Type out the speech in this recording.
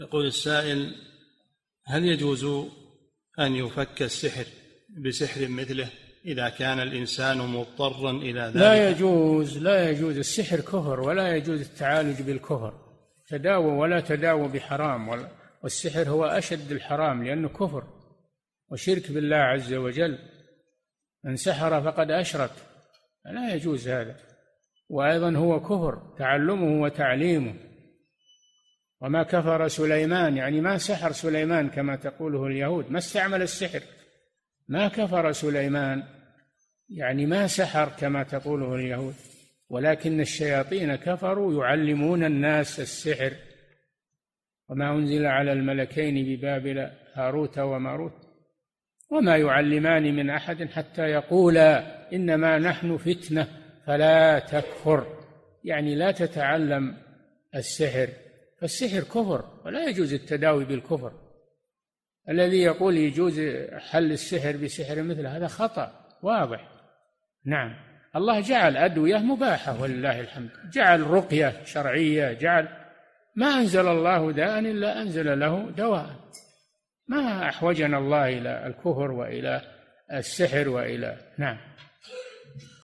يقول السائل هل يجوز أن يفك السحر بسحر مثله إذا كان الإنسان مضطرا إلى ذلك؟ لا يجوز لا يجوز السحر كفر ولا يجوز التعالج بالكفر تداوى ولا تداوى بحرام والسحر هو أشد الحرام لأنه كفر وشرك بالله عز وجل. من سحر فقد أشرك. لا يجوز هذا. وأيضا هو كفر تعلمه وتعليمه. وما كفر سليمان يعني ما سحر سليمان كما تقوله اليهود ما استعمل السحر. ما كفر سليمان يعني ما سحر كما تقوله اليهود. ولكن الشياطين كفروا يعلمون الناس السحر. وما أنزل على الملكين ببابل هاروت وماروت. وما يعلمان من أحد حتى يقولا إنما نحن فتنة فلا تكفر. يعني لا تتعلم السحر. فالسحر كفر ولا يجوز التداوي بالكفر. الذي يقول يجوز حل السحر بسحر مثل هذا خطأ واضح. نعم. الله جعل أدوية مباحة ولله الحمد. جعل رقية شرعية جعل. ما أنزل الله داء إلا أنزل له دواء. ما أحوجنا الله إلى الكفر وإلى السحر وإلى نعم.